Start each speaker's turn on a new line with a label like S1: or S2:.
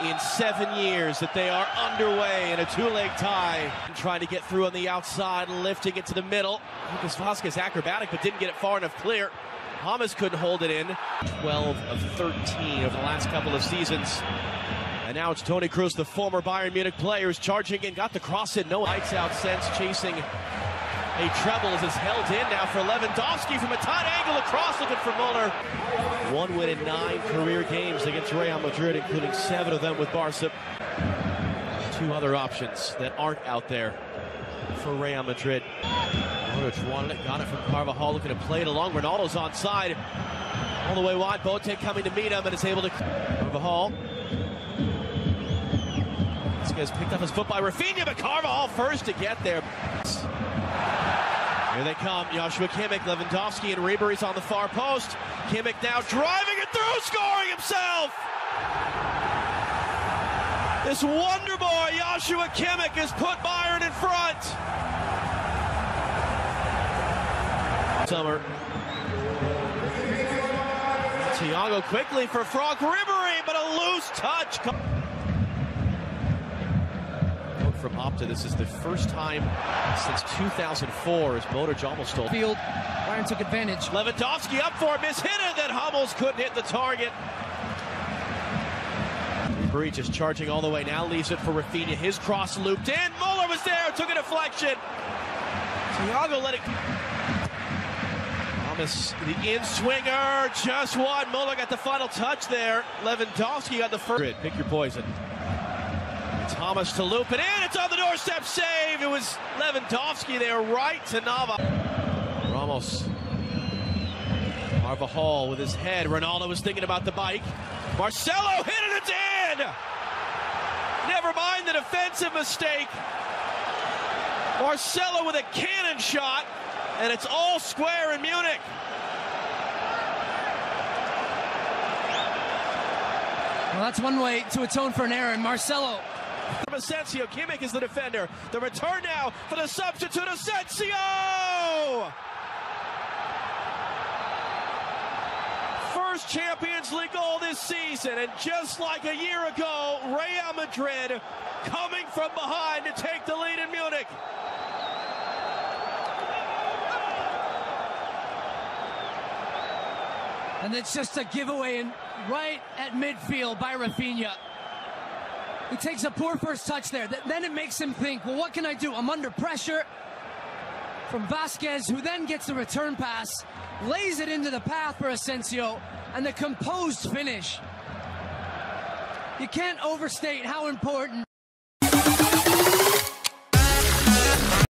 S1: in seven years that they are underway in a two-leg tie. Trying to get through on the outside, lifting it to the middle. Lucas Vasquez acrobatic, but didn't get it far enough clear. Hamas couldn't hold it in. 12 of 13 over the last couple of seasons. And now it's Toni Kroos, the former Bayern Munich player, is charging in, got the cross in, no lights out sense, chasing a treble as it's held in now for Lewandowski from a tight angle across looking for Muller. One win in nine career games against Real Madrid, including seven of them with Barca. Two other options that aren't out there for Real Madrid. Modric wanted it, got it from Carvajal, looking to play it along. Ronaldo's onside. All the way wide, Boateng coming to meet him and is able to... Carvajal. This guy's picked up his foot by Rafinha, but Carvajal first to get there. Here they come. Joshua Kimmich, Lewandowski, and Ribery's on the far post. Kimmich now driving it through, scoring himself. This wonder boy, Joshua Kimmich, has put Bayern in front. Summer. Thiago quickly for Franck Ribery, but a loose touch from Opta. This is the first time since 2004 as Modric almost stole.
S2: Field, Bayern took advantage.
S1: Lewandowski up for miss hit it, then Hummels couldn't hit the target. Ribery just charging all the way now, leaves it for Rafinha. His cross looped in. Muller was there, took a deflection. Thiago let it. Thomas, the in swinger, just one. Muller got the final touch there. Lewandowski got the first. Pick your poison. Thomas to loop it in. It's on the doorstep. Save. It was Lewandowski there, right to Nava. Ramos. Carvajal with his head. Ronaldo was thinking about the bike. Marcelo hit it. It's in. Never mind the defensive mistake. Marcelo with a cannon shot, and it's all square in Munich.
S2: Well, that's one way to atone for an error. And Marcelo
S1: Asensio. Kimmich is the defender. The return now for the substitute, Asensio! First Champions League goal this season, and just like a year ago, Real Madrid coming from behind to take the lead in Munich.
S2: And it's just a giveaway in right at midfield by Rafinha. He takes a poor first touch there. Then it makes him think, well, what can I do? I'm under pressure from Vasquez, who then gets the return pass, lays it into the path for Asensio, and the composed finish. You can't overstate how important